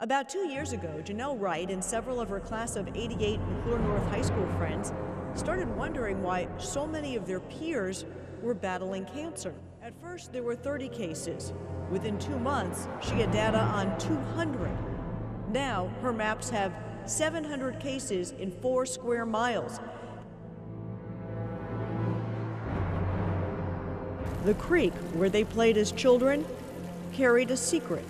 About two years ago, Janelle Wright and several of her class of 88 McClure North High School friends started wondering why so many of their peers were battling cancer. At first, there were 30 cases. Within two months, she had data on 200. Now, her maps have 700 cases in four square miles. The creek where they played as children carried a secret.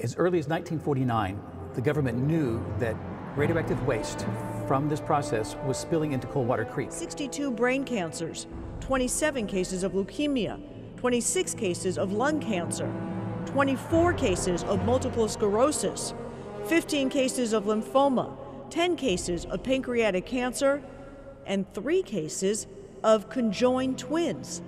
As early as 1949, the government knew that radioactive waste from this process was spilling into Coldwater Creek. 62 brain cancers, 27 cases of leukemia, 26 cases of lung cancer, 24 cases of multiple sclerosis, 15 cases of lymphoma, 10 cases of pancreatic cancer, and 3 cases of conjoined twins.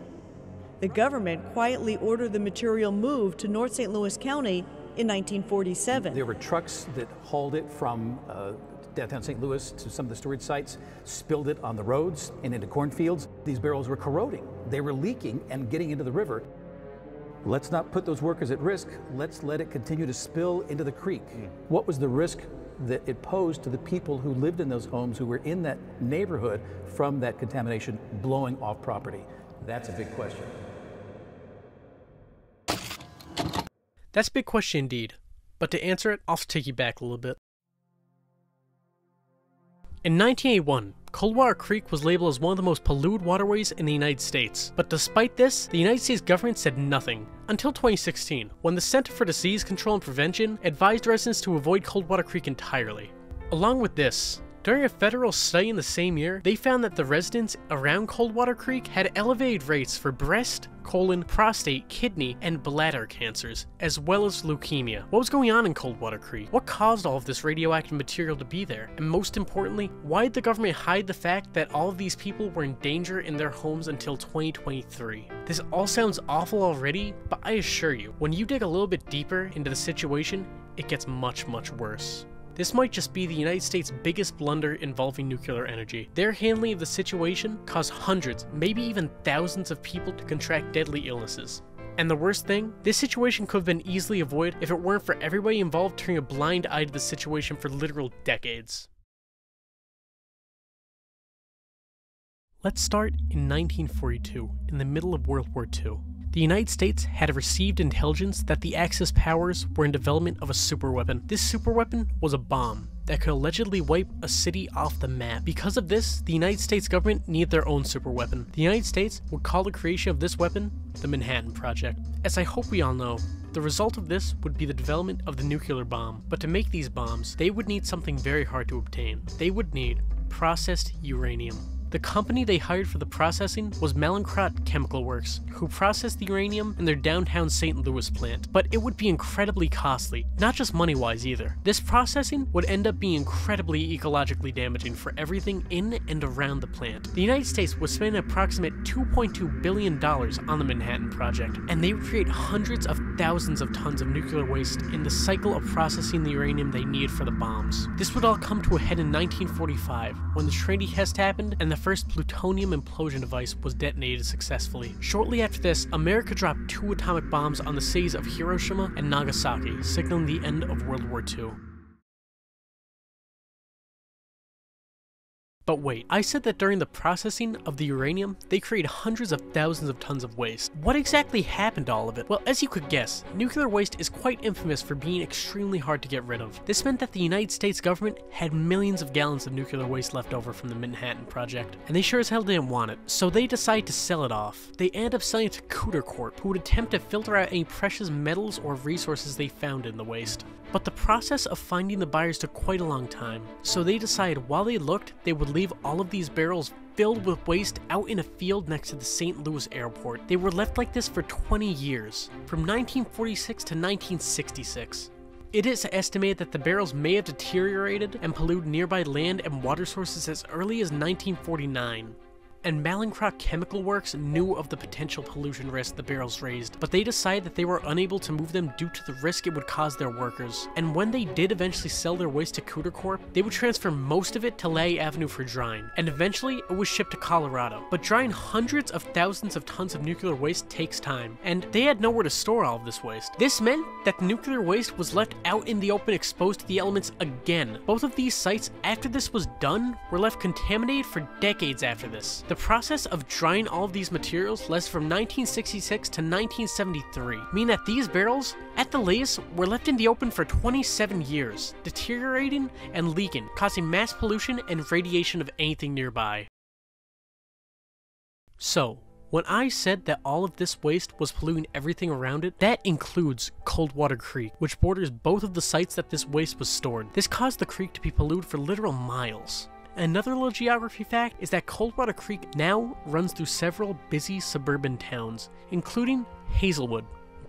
The government quietly ordered the material moved to North St. Louis County in 1947. There were trucks that hauled it from uh, downtown St. Louis to some of the storage sites, spilled it on the roads and into cornfields. These barrels were corroding. They were leaking and getting into the river. Let's not put those workers at risk. Let's let it continue to spill into the creek. Mm. What was the risk that it posed to the people who lived in those homes who were in that neighborhood from that contamination blowing off property? That's a big question. That's a big question indeed, but to answer it, I'll take you back a little bit. In 1981, Coldwater Creek was labeled as one of the most polluted waterways in the United States. But despite this, the United States government said nothing. Until 2016, when the Center for Disease Control and Prevention advised residents to avoid Coldwater Creek entirely. Along with this, during a federal study in the same year, they found that the residents around Coldwater Creek had elevated rates for breast, colon, prostate, kidney, and bladder cancers, as well as leukemia. What was going on in Coldwater Creek? What caused all of this radioactive material to be there? And most importantly, why did the government hide the fact that all of these people were in danger in their homes until 2023? This all sounds awful already, but I assure you, when you dig a little bit deeper into the situation, it gets much, much worse. This might just be the United States' biggest blunder involving nuclear energy. Their handling of the situation caused hundreds, maybe even thousands of people to contract deadly illnesses. And the worst thing, this situation could have been easily avoided if it weren't for everybody involved turning a blind eye to the situation for literal decades. Let's start in 1942, in the middle of World War II the United States had received intelligence that the Axis powers were in development of a superweapon. This superweapon was a bomb that could allegedly wipe a city off the map. Because of this, the United States government needed their own superweapon. The United States would call the creation of this weapon the Manhattan Project. As I hope we all know, the result of this would be the development of the nuclear bomb. But to make these bombs, they would need something very hard to obtain. They would need processed uranium. The company they hired for the processing was Mallinckrodt Chemical Works, who processed the uranium in their downtown St. Louis plant, but it would be incredibly costly, not just money wise either. This processing would end up being incredibly ecologically damaging for everything in and around the plant. The United States would spend an approximate $2.2 billion on the Manhattan Project, and they would create hundreds of thousands of tons of nuclear waste in the cycle of processing the uranium they need for the bombs. This would all come to a head in 1945 when the Trinity test happened and the first plutonium implosion device was detonated successfully. Shortly after this, America dropped two atomic bombs on the cities of Hiroshima and Nagasaki, signaling the end of World War II. But wait, I said that during the processing of the uranium, they create hundreds of thousands of tons of waste. What exactly happened to all of it? Well, as you could guess, nuclear waste is quite infamous for being extremely hard to get rid of. This meant that the United States government had millions of gallons of nuclear waste left over from the Manhattan Project, and they sure as hell didn't want it, so they decided to sell it off. They ended up selling it to Cotter Corp, who would attempt to filter out any precious metals or resources they found in the waste. But the process of finding the buyers took quite a long time, so they decided while they looked, they would leave all of these barrels filled with waste out in a field next to the St. Louis airport. They were left like this for 20 years, from 1946 to 1966. It is estimated that the barrels may have deteriorated and polluted nearby land and water sources as early as 1949. And Mallinckrodt Chemical Works knew of the potential pollution risk the barrels raised, but they decided that they were unable to move them due to the risk it would cause their workers. And when they did eventually sell their waste to Cotter Corp, they would transfer most of it to Latty Avenue for drying, and eventually it was shipped to Colorado. But drying hundreds of thousands of tons of nuclear waste takes time, and they had nowhere to store all of this waste. This meant that the nuclear waste was left out in the open exposed to the elements again. Both of these sites, after this was done, were left contaminated for decades after this. The process of drying all of these materials lasted from 1966 to 1973, meaning that these barrels, at the latest, were left in the open for 27 years, deteriorating and leaking, causing mass pollution and radiation of anything nearby. So, when I said that all of this waste was polluting everything around it, that includes Coldwater Creek, which borders both of the sites that this waste was stored. This caused the creek to be polluted for literal miles. Another little geography fact is that Coldwater Creek now runs through several busy suburban towns, including Hazelwood,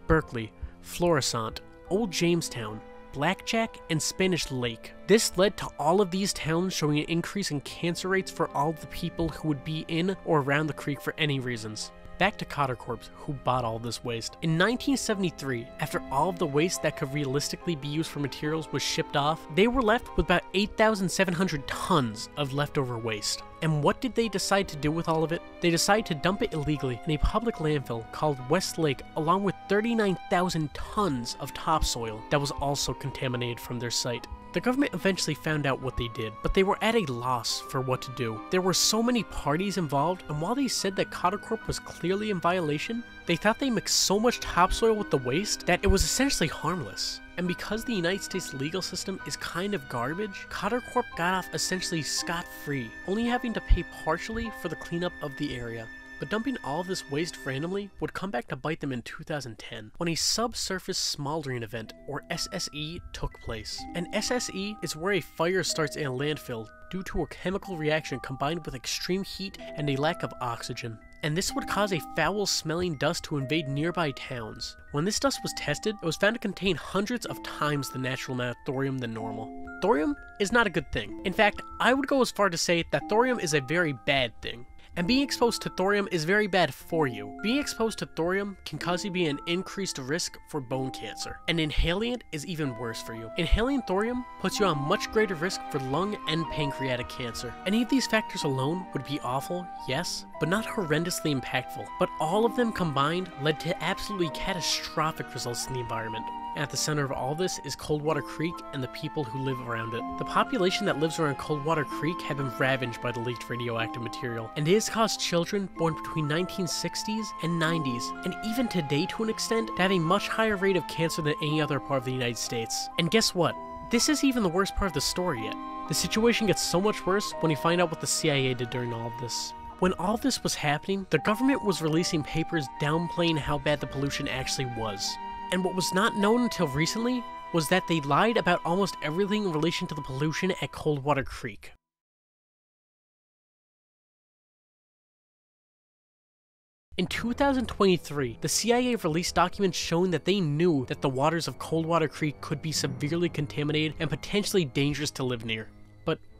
Berkeley, Florissant, Old Jamestown, Blackjack, and Spanish Lake. This led to all of these towns showing an increase in cancer rates for all the people who would be in or around the creek for any reasons back to Cotter Corp, who bought all this waste. In 1973, after all of the waste that could realistically be used for materials was shipped off, they were left with about 8,700 tons of leftover waste. And what did they decide to do with all of it? They decided to dump it illegally in a public landfill called West Lake, along with 39,000 tons of topsoil that was also contaminated from their site. The government eventually found out what they did, but they were at a loss for what to do. There were so many parties involved, and while they said that Cotter was clearly in violation, they thought they mixed so much topsoil with the waste that it was essentially harmless. And because the United States legal system is kind of garbage, Cotter got off essentially scot-free, only having to pay partially for the cleanup of the area. But dumping all of this waste randomly would come back to bite them in 2010 when a subsurface smoldering event, or SSE, took place. An SSE is where a fire starts in a landfill due to a chemical reaction combined with extreme heat and a lack of oxygen. And this would cause a foul smelling dust to invade nearby towns. When this dust was tested, it was found to contain hundreds of times the natural amount of thorium than normal. Thorium is not a good thing. In fact, I would go as far to say that thorium is a very bad thing. And being exposed to thorium is very bad for you. Being exposed to thorium can cause you to be an increased risk for bone cancer. And inhaling it is even worse for you. Inhaling thorium puts you on much greater risk for lung and pancreatic cancer. Any of these factors alone would be awful, yes, but not horrendously impactful. But all of them combined led to absolutely catastrophic results in the environment. At the center of all this is Coldwater Creek and the people who live around it. The population that lives around Coldwater Creek have been ravaged by the leaked radioactive material, and it has caused children born between 1960s and 90s, and even today to an extent, to have a much higher rate of cancer than any other part of the United States. And guess what? This is even the worst part of the story yet. The situation gets so much worse when you find out what the CIA did during all of this. When all this was happening, the government was releasing papers downplaying how bad the pollution actually was. And what was not known until recently was that they lied about almost everything in relation to the pollution at Coldwater Creek. In 2023, the CIA released documents showing that they knew that the waters of Coldwater Creek could be severely contaminated and potentially dangerous to live near.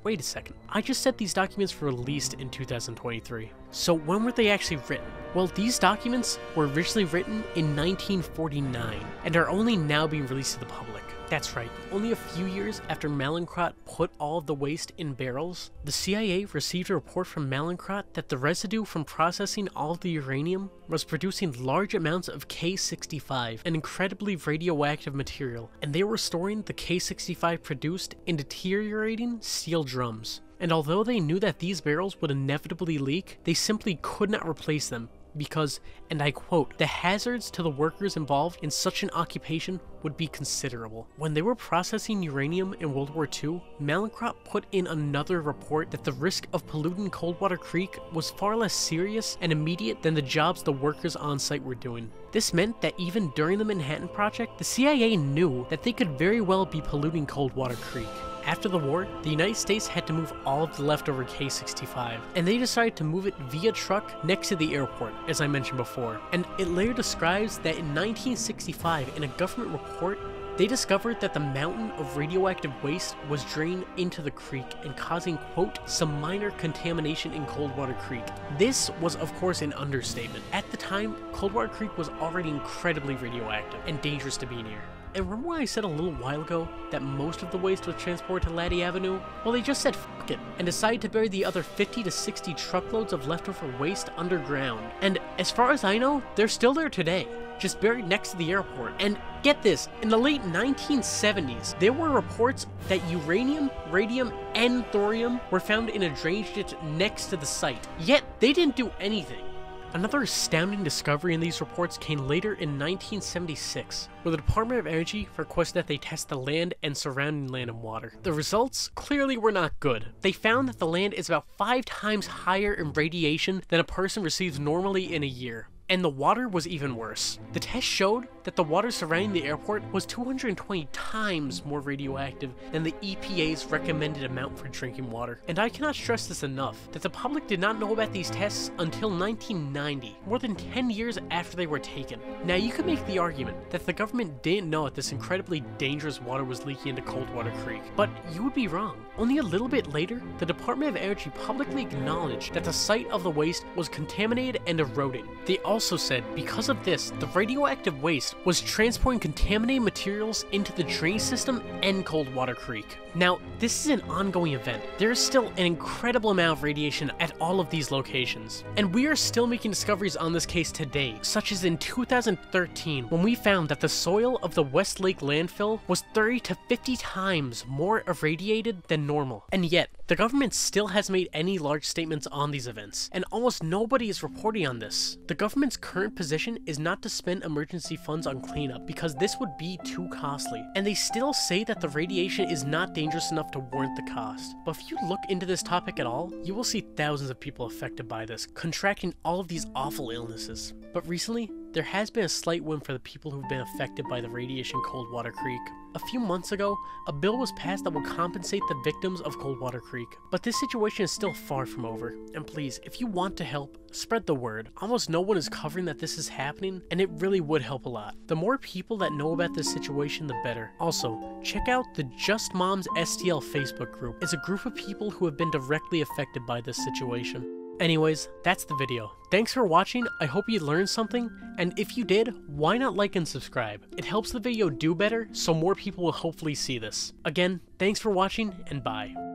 Wait a second, I just said these documents were released in 2023. So when were they actually written? Well, these documents were originally written in 1949 and are only now being released to the public. That's right, only a few years after Mallinckrodt put all of the waste in barrels, the CIA received a report from Mallinckrodt that the residue from processing all of the uranium was producing large amounts of K65, an incredibly radioactive material, and they were storing the K65 produced in deteriorating steel drums. And although they knew that these barrels would inevitably leak, they simply could not replace them because, and I quote, the hazards to the workers involved in such an occupation would be considerable. When they were processing uranium in World War II, Mallinckrodt put in another report that the risk of polluting Coldwater Creek was far less serious and immediate than the jobs the workers on site were doing. This meant that even during the Manhattan Project, the CIA knew that they could very well be polluting Coldwater Creek. After the war, the United States had to move all of the leftover K-65, and they decided to move it via truck next to the airport, as I mentioned before. And it later describes that in 1965, in a government report, they discovered that the mountain of radioactive waste was drained into the creek and causing, quote, some minor contamination in Coldwater Creek. This was, of course, an understatement. At the time, Coldwater Creek was already incredibly radioactive and dangerous to be near. And remember I said a little while ago that most of the waste was transported to Latty Avenue? Well, they just said fuck it and decided to bury the other 50 to 60 truckloads of leftover waste underground. And as far as I know, they're still there today, just buried next to the airport. And get this, in the late 1970s, there were reports that uranium, radium, and thorium were found in a drainage ditch next to the site. Yet, they didn't do anything. Another astounding discovery in these reports came later in 1976, where the Department of Energy requested that they test the land and surrounding land and water. The results clearly were not good. They found that the land is about five times higher in radiation than a person receives normally in a year and the water was even worse. The test showed that the water surrounding the airport was 220 times more radioactive than the EPA's recommended amount for drinking water. And I cannot stress this enough, that the public did not know about these tests until 1990, more than 10 years after they were taken. Now you could make the argument that the government didn't know that this incredibly dangerous water was leaking into Coldwater Creek, but you would be wrong. Only a little bit later, the Department of Energy publicly acknowledged that the site of the waste was contaminated and eroding. They also said because of this, the radioactive waste was transporting contaminated materials into the drain system and Coldwater Creek. Now, this is an ongoing event. There is still an incredible amount of radiation at all of these locations, and we are still making discoveries on this case today, such as in 2013 when we found that the soil of the Westlake landfill was 30 to 50 times more irradiated than normal. And yet, the government still hasn't made any large statements on these events, and almost nobody is reporting on this. The government's current position is not to spend emergency funds on cleanup because this would be too costly, and they still say that the radiation is not dangerous enough to warrant the cost. But if you look into this topic at all, you will see thousands of people affected by this, contracting all of these awful illnesses. But recently, there has been a slight win for the people who've been affected by the radiation Coldwater Creek. A few months ago, a bill was passed that will compensate the victims of Coldwater Creek. But this situation is still far from over. And please, if you want to help, spread the word. Almost no one is covering that this is happening, and it really would help a lot. The more people that know about this situation, the better. Also, check out the Just Moms STL Facebook group. It's a group of people who have been directly affected by this situation. Anyways, that's the video. Thanks for watching, I hope you learned something, and if you did, why not like and subscribe? It helps the video do better, so more people will hopefully see this. Again, thanks for watching, and bye.